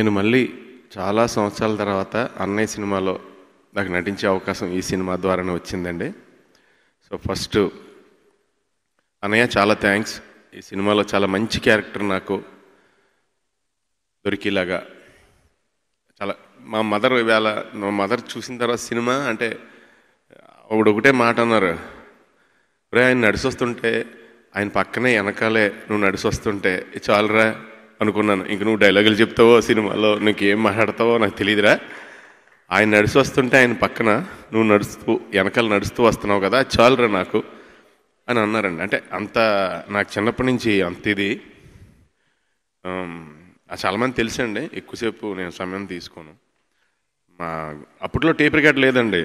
నేను మళ్ళీ చాలా సంవత్సరాల తర్వాత అన్నయ్య సినిమాలో నాకు నటించే అవకాశం ఈ సినిమా ద్వారానే వచ్చిందండి. సో ఫస్ట్ అన్నయ్య చాలా థ్యాంక్స్. ఈ సినిమాలో చాలా మంచి క్యారెక్టర్ నాకు దొరికేలాగా చాలా మా మదర్ వేళ మా మదర్ చూసిన తర్వాత సినిమా అంటే ఒకడు ఒకటే మాట అన్నారు. రే ఆయన నడిచొస్తుంటే ఆయన పక్కనే వెనకాలే నువ్వు నడిచొస్తుంటే చాలరా అనుకున్నాను. ఇంక నువ్వు డైలాగులు చెప్తావో సినిమాలో నీకు ఏం మాట్లాడతావో నాకు తెలియదురా ఆయన నడిచి వస్తుంటే ఆయన పక్కన నువ్వు నడుస్తూ వెనకాల నడుస్తూ వస్తున్నావు కదా చాలరా చాలురా నాకు అని అన్నారండి. అంటే అంత నాకు చిన్నప్పటి నుంచి అంత ఇది. ఆ చాలామంది తెలుసండి ఎక్కువసేపు నేను సమయం తీసుకోను. మా అప్పట్లో టేప్ రికార్డ్ లేదండి.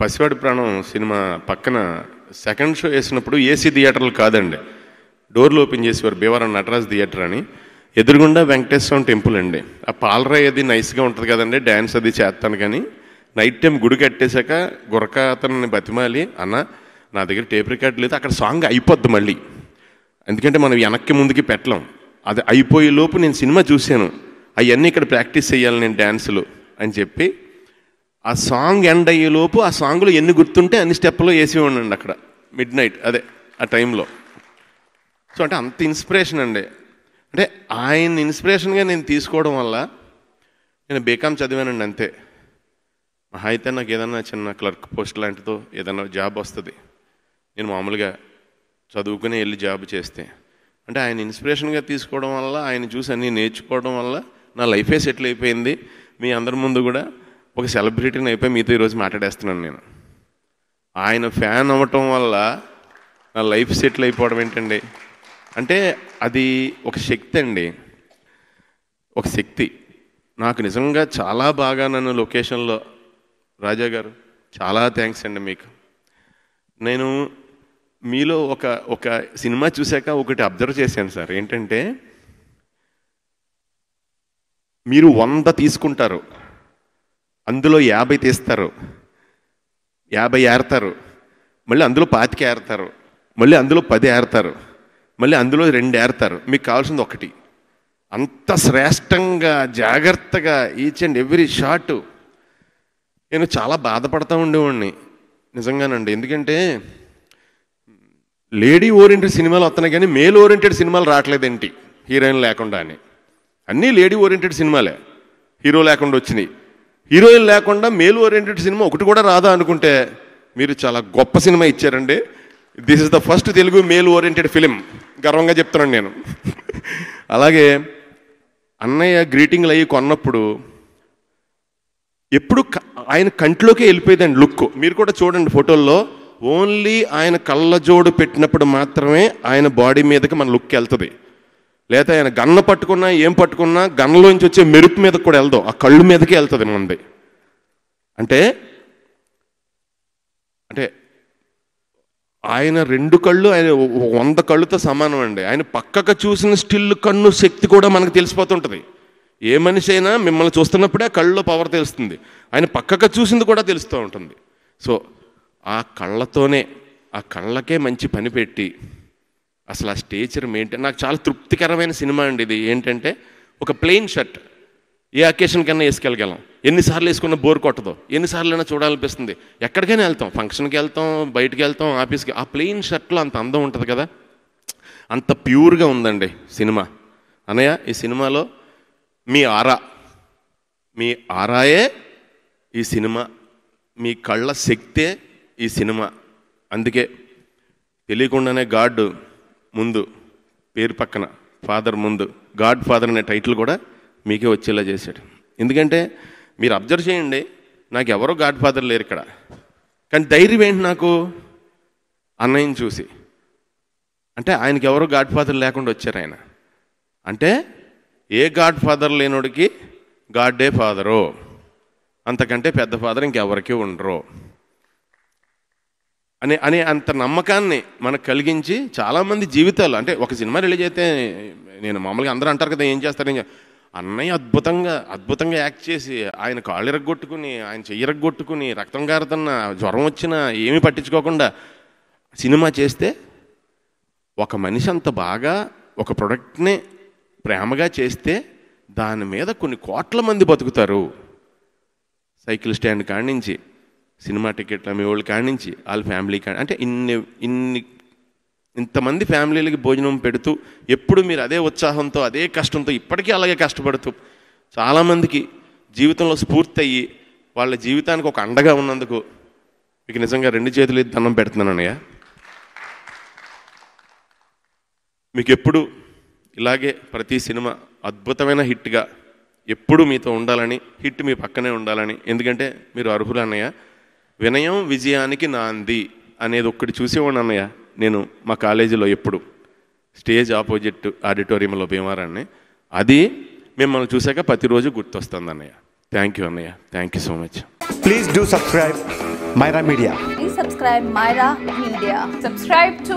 పసివాడి ప్రాణం సినిమా పక్కన సెకండ్ షో వేసినప్పుడు ఏసీ థియేటర్లు కాదండి. డోర్లు ఓపెన్ చేసేవారు భీవరం నటరాజ్ థియేటర్ అని. ఎదురుగుండా వెంకటేశ్వర టెంపుల్ అండి. ఆ పాలరాయి అది నైస్గా ఉంటుంది కదండి డ్యాన్స్ అది చేస్తాను కానీ నైట్ టైం గుడి కట్టేశాక గురక అతన్ని బతిమాలి అన్న నా దగ్గర టేప్ రికార్డ్ లేదు అక్కడ సాంగ్ అయిపోద్ది మళ్ళీ. ఎందుకంటే మనం వెనక్కి ముందుకి పెట్టలేం. అది అయిపోయే లోపు నేను సినిమా చూశాను. అవన్నీ ఇక్కడ ప్రాక్టీస్ చేయాలి నేను డ్యాన్సులు అని చెప్పి. ఆ సాంగ్ ఎండ్ అయ్యే లోపు ఆ సాంగ్లో ఎన్ని గుర్తుంటే అన్ని స్టెప్లో వేసి ఉండండి అక్కడ మిడ్ నైట్ అదే ఆ టైంలో సో అంటే అంత ఇన్స్పిరేషన్ అండి. అంటే ఆయన ఇన్స్పిరేషన్గా నేను తీసుకోవడం వల్ల నేను బీకామ్ చదివానండి అంతే. మహా అయితే నాకు ఏదన్నా చిన్న క్లర్క్ పోస్ట్ లాంటిదో ఏదన్నా జాబ్ వస్తుంది. నేను మామూలుగా చదువుకుని వెళ్ళి జాబ్ చేస్తే. అంటే ఆయన ఇన్స్పిరేషన్గా తీసుకోవడం వల్ల ఆయన చూసి అన్నీ నేర్చుకోవడం వల్ల నా లైఫే సెటిల్ అయిపోయింది. మీ అందరి ముందు కూడా ఒక సెలబ్రిటీని అయిపోయి మీతో ఈరోజు మాట్లాడేస్తున్నాను నేను. ఆయన ఫ్యాన్ అవ్వటం వల్ల నా లైఫ్ సెటిల్ అయిపోవడం ఏంటండి? అంటే అది ఒక శక్తి అండి. ఒక శక్తి. నాకు నిజంగా చాలా బాగా నన్ను లొకేషన్లో రాజా గారు చాలా థ్యాంక్స్ అండి మీకు. నేను మీలో ఒక ఒక సినిమా చూశాక ఒకటి అబ్జర్వ్ చేశాను సార్. ఏంటంటే మీరు వంద తీసుకుంటారు. అందులో యాభై తీస్తారు. యాభై ఏరతారు. మళ్ళీ అందులో పాతిక ఏరతారు. మళ్ళీ అందులో పది ఏరతారు. మళ్ళీ అందులో రెండు ఏరతారు. మీకు కావాల్సింది ఒకటి. అంత శ్రేష్టంగా జాగ్రత్తగా ఈచ్ అండ్ ఎవ్రీ షాట్ నేను చాలా బాధపడతా ఉండేవాడిని. నిజంగానండి. ఎందుకంటే లేడీ ఓరియంటెడ్ సినిమాలు వస్తున్నాయి కానీ మేల్ ఓరియంటెడ్ సినిమాలు రావట్లేదేంటి? హీరోయిన్ లేకుండా అని. అన్నీ లేడీ ఓరియంటెడ్ సినిమాలే. హీరో లేకుండా వచ్చినాయి. హీరోయిన్ లేకుండా మేల్ ఓరియంటెడ్ సినిమా ఒకటి కూడా రాదా అనుకుంటే మీరు చాలా గొప్ప సినిమా ఇచ్చారండి. This is the first Telugu male oriented film గర్వంగా చెప్తున్నాను నేను. అలాగే అన్నయ్య గ్రీటింగ్లు అయ్యి కొన్నప్పుడు ఎప్పుడు ఆయన కంట్లోకే వెళ్ళిపోయేదండి లుక్ మీరు కూడా చూడండి ఫోటోల్లో ఓన్లీ ఆయన కళ్ళజోడు పెట్టినప్పుడు మాత్రమే ఆయన బాడీ మీదకి మన లుక్ వెళ్తుంది. లేదా ఆయన గన్న పట్టుకున్నా ఏం పట్టుకున్నా గన్నలోంచి వచ్చే మెరుపు మీదకి కూడా వెళ్దాం. ఆ కళ్ళు మీదకే వెళ్తుంది మనది. అంటే ఆయన రెండు కళ్ళు ఆయన వంద కళ్ళుతో సమానం అండి. ఆయన పక్కకు చూసిన స్టిల్ కన్ను శక్తి కూడా మనకు తెలిసిపోతుంటుంది. ఏ మనిషి అయినా మిమ్మల్ని చూస్తున్నప్పుడే కళ్ళలో పవర్ తెలుస్తుంది. ఆయన పక్కకు చూసింది కూడా తెలుస్తూ ఉంటుంది. సో ఆ కళ్ళతోనే ఆ కళ్ళకే మంచి పని పెట్టి అసలు ఆ స్టేచర్ మెయింటైన్ నాకు చాలా తృప్తికరమైన సినిమా అండి ఇది. ఏంటంటే ఒక ప్లెయిన్ షర్ట్. ఏ అకేషన్ కన్నా వేసుకెళ్ళగలం. ఎన్నిసార్లు వేసుకున్న బోర్ కొట్టదు. ఎన్నిసార్లు అయినా చూడాలనిపిస్తుంది. ఎక్కడికైనా వెళ్తాం. ఫంక్షన్కి వెళ్తాం బయటికి వెళ్తాం ఆఫీస్కి. ఆ ప్లెయిన్ షర్ట్లో అంత అందం ఉంటుంది కదా? అంత ప్యూర్గా ఉందండి సినిమా. అనయ్య ఈ సినిమాలో మీ ఆరా. మీ ఆరాయే ఈ సినిమా. మీ కళ్ళ శక్తే ఈ సినిమా. అందుకే తెలియకుండానే గాడ్ ముందు పేరు పక్కన ఫాదర్ ముందు గాడ్ ఫాదర్ అనే టైటిల్ కూడా మీకే వచ్చేలా చేశాడు. ఎందుకంటే మీరు అబ్జర్వ్ చేయండి నాకు ఎవరో గాడ్ ఫాదర్ లేరు ఇక్కడ. కానీ ధైర్యం ఏంటి నాకు? అన్నయ్యని చూసి. అంటే ఆయనకి ఎవరో గాడ్ ఫాదర్ లేకుండా వచ్చారు ఆయన. అంటే ఏ గాడ్ ఫాదర్ లేనోడికి గాడ్డే ఫాదరు. అంతకంటే పెద్ద ఫాదర్ ఇంకెవరికి ఉండరు. అనే అనే అంత నమ్మకాన్ని మనకు కలిగించి చాలామంది జీవితాలు అంటే ఒక సినిమా రిలీజ్ అయితే నేను మామూలుగా అందరూ అంటారు కదా ఏం చేస్తారు అన్నయ్య అద్భుతంగా అద్భుతంగా యాక్ట్ చేసి ఆయన కాళ్ళు ఇరగొట్టుకుని ఆయన చెయ్యి ఇరగొట్టుకుని రక్తం గారుతున్న జ్వరం వచ్చినా ఏమీ పట్టించుకోకుండా సినిమా చేస్తే ఒక మనిషి అంత బాగా ఒక ప్రొడక్ట్ని ప్రేమగా చేస్తే దాని మీద కొన్ని కోట్ల మంది బతుకుతారు. సైకిల్ స్టాండ్ కాడి నుంచి సినిమా టికెట్లు అమ్మే వాళ్ళ కాడి నుంచి వాళ్ళ ఫ్యామిలీ కాడి అంటే ఇన్ని ఇన్ని ఇంతమంది ఫ్యామిలీలకి భోజనం పెడుతూ ఎప్పుడు మీరు అదే ఉత్సాహంతో అదే కష్టంతో ఇప్పటికీ అలాగే కష్టపడుతూ చాలామందికి జీవితంలో స్ఫూర్తి అయ్యి వాళ్ళ జీవితానికి ఒక అండగా ఉన్నందుకు మీకు నిజంగా రెండు చేతులు దండం పెడుతున్నాను అన్నయ్య మీకు ఎప్పుడు ఇలాగే ప్రతి సినిమా అద్భుతమైన హిట్గా ఎప్పుడు మీతో ఉండాలని హిట్ మీ పక్కనే ఉండాలని ఎందుకంటే మీరు అర్హులు అన్నయ్య వినయం విజయానికి నాంది అనేది ఒక్కటి చూసేవాడు అన్నయ్య నేను మా కాలేజీలో ఎప్పుడు స్టేజ్ ఆపోజిట్ ఆడిటోరియంలో భీమారాన్ని అది మిమ్మల్ని చూశాక ప్రతిరోజు గుర్తొస్తుంది అన్నయ్య థ్యాంక్ యూ అన్నయ్య thank you so much Please do subscribe Myra Media. Please subscribe Myra Media. Subscribe to